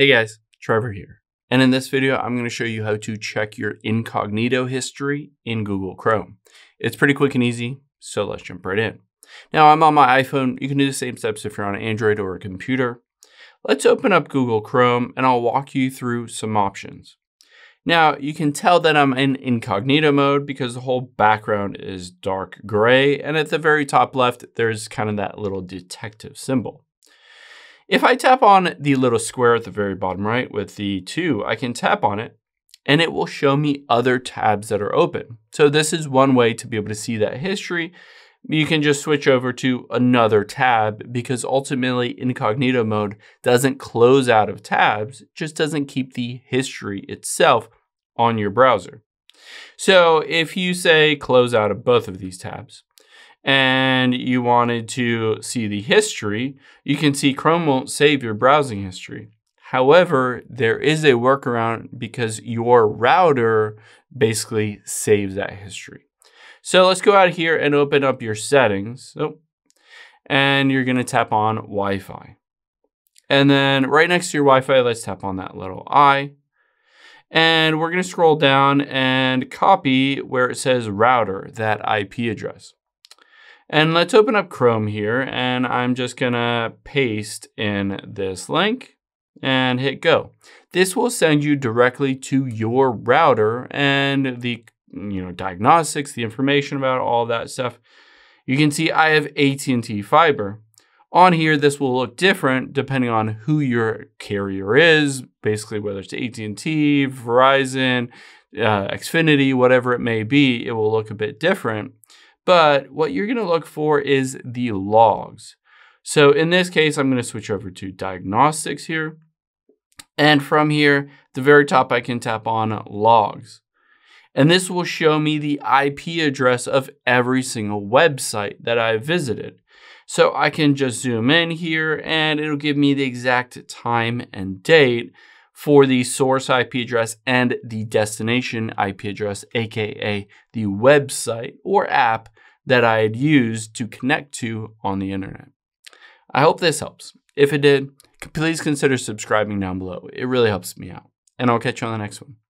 Hey guys, Trevor here. And in this video, I'm going to show you how to check your incognito history in Google Chrome. It's pretty quick and easy, so let's jump right in. Now I'm on my iPhone. You can do the same steps if you're on an Android or a computer. Let's open up Google Chrome and I'll walk you through some options. Now you can tell that I'm in incognito mode because the whole background is dark gray. And at the very top left, there's kind of that little detective symbol. If I tap on the little square at the very bottom right with the two, I can tap on it and it will show me other tabs that are open. So this is one way to be able to see that history. You can just switch over to another tab because ultimately incognito mode doesn't close out of tabs, just doesn't keep the history itself on your browser. So if you say close out of both of these tabs, and you wanted to see the history, you can see Chrome won't save your browsing history. However, there is a workaround because your router basically saves that history. So let's go out here and open up your settings. Oh, and you're gonna tap on Wi-Fi. And then right next to your Wi-Fi, let's tap on that little I. And we're gonna scroll down and copy where it says router, that IP address. And let's open up Chrome here and I'm just gonna paste in this link and hit go. This will send you directly to your router and the you know diagnostics, the information about all that stuff. You can see I have AT&T fiber. On here, this will look different depending on who your carrier is, basically whether it's AT&T, Verizon, uh, Xfinity, whatever it may be, it will look a bit different. But what you're going to look for is the logs. So in this case, I'm going to switch over to diagnostics here. And from here, the very top, I can tap on logs. And this will show me the IP address of every single website that I visited. So I can just zoom in here and it'll give me the exact time and date for the source IP address and the destination IP address, aka the website or app that I had used to connect to on the internet. I hope this helps. If it did, please consider subscribing down below. It really helps me out. And I'll catch you on the next one.